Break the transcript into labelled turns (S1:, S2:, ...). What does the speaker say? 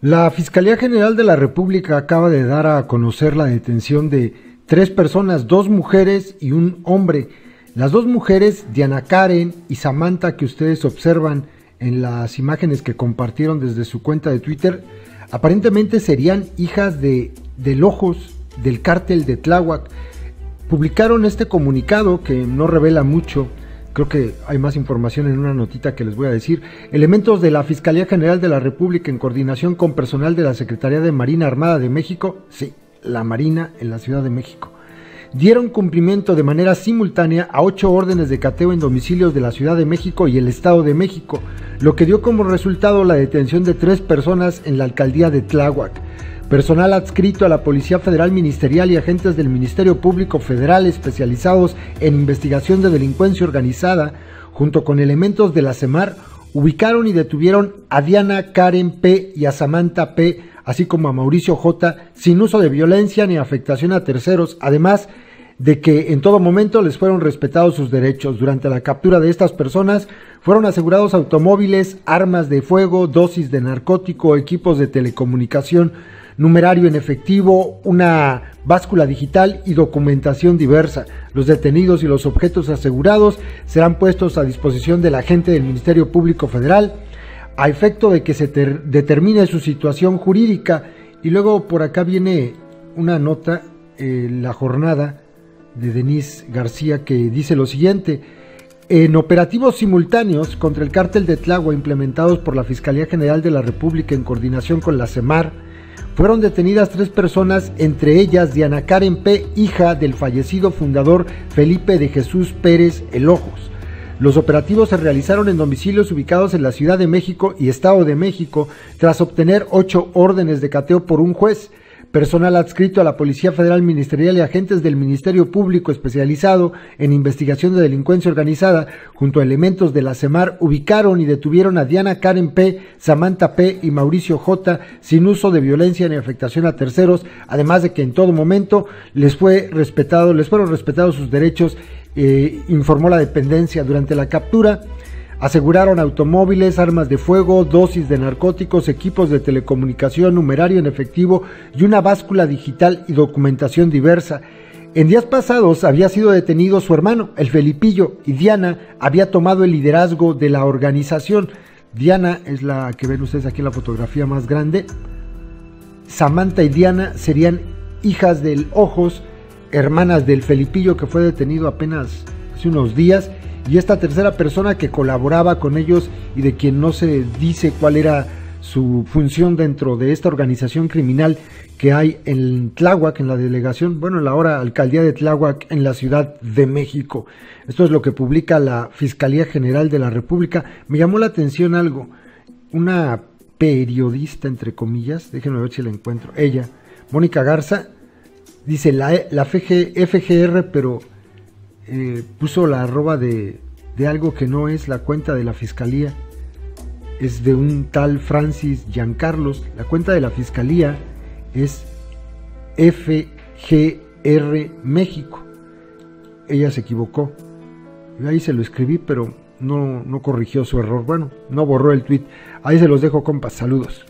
S1: La Fiscalía General de la República acaba de dar a conocer la detención de tres personas, dos mujeres y un hombre. Las dos mujeres, Diana Karen y Samantha, que ustedes observan en las imágenes que compartieron desde su cuenta de Twitter, aparentemente serían hijas de, del Ojos del cártel de Tláhuac. Publicaron este comunicado que no revela mucho, creo que hay más información en una notita que les voy a decir. Elementos de la Fiscalía General de la República en coordinación con personal de la Secretaría de Marina Armada de México, sí, la Marina en la Ciudad de México, dieron cumplimiento de manera simultánea a ocho órdenes de cateo en domicilios de la Ciudad de México y el Estado de México, lo que dio como resultado la detención de tres personas en la alcaldía de Tláhuac. Personal adscrito a la Policía Federal Ministerial y agentes del Ministerio Público Federal especializados en investigación de delincuencia organizada, junto con elementos de la CEMAR, ubicaron y detuvieron a Diana Karen P. y a Samantha P., así como a Mauricio J., sin uso de violencia ni afectación a terceros, además de que en todo momento les fueron respetados sus derechos. Durante la captura de estas personas fueron asegurados automóviles, armas de fuego, dosis de narcótico, equipos de telecomunicación, numerario en efectivo, una báscula digital y documentación diversa. Los detenidos y los objetos asegurados serán puestos a disposición del agente del Ministerio Público Federal a efecto de que se determine su situación jurídica. Y luego por acá viene una nota, eh, la jornada de Denise García, que dice lo siguiente. En operativos simultáneos contra el cártel de Tlagua implementados por la Fiscalía General de la República en coordinación con la CEMAR, fueron detenidas tres personas, entre ellas Diana Karen P., hija del fallecido fundador Felipe de Jesús Pérez El Ojos. Los operativos se realizaron en domicilios ubicados en la Ciudad de México y Estado de México, tras obtener ocho órdenes de cateo por un juez personal adscrito a la Policía Federal Ministerial y agentes del Ministerio Público especializado en investigación de delincuencia organizada, junto a elementos de la CEMAR, ubicaron y detuvieron a Diana Karen P., Samantha P. y Mauricio J. sin uso de violencia ni afectación a terceros, además de que en todo momento les fue respetado, les fueron respetados sus derechos, eh, informó la dependencia durante la captura. Aseguraron automóviles, armas de fuego, dosis de narcóticos, equipos de telecomunicación, numerario en efectivo y una báscula digital y documentación diversa. En días pasados había sido detenido su hermano, el Felipillo, y Diana había tomado el liderazgo de la organización. Diana es la que ven ustedes aquí en la fotografía más grande. Samantha y Diana serían hijas del Ojos, hermanas del Felipillo que fue detenido apenas hace unos días y esta tercera persona que colaboraba con ellos y de quien no se dice cuál era su función dentro de esta organización criminal que hay en Tláhuac, en la delegación, bueno, en la ahora alcaldía de Tláhuac, en la Ciudad de México. Esto es lo que publica la Fiscalía General de la República. Me llamó la atención algo. Una periodista, entre comillas, déjenme ver si la encuentro, ella, Mónica Garza, dice la, la FGR, pero eh, puso la arroba de, de algo que no es la cuenta de la fiscalía. Es de un tal Francis Giancarlos. La cuenta de la fiscalía es FGR México. Ella se equivocó. Ahí se lo escribí, pero no, no corrigió su error. Bueno, no borró el tweet. Ahí se los dejo, compas. Saludos.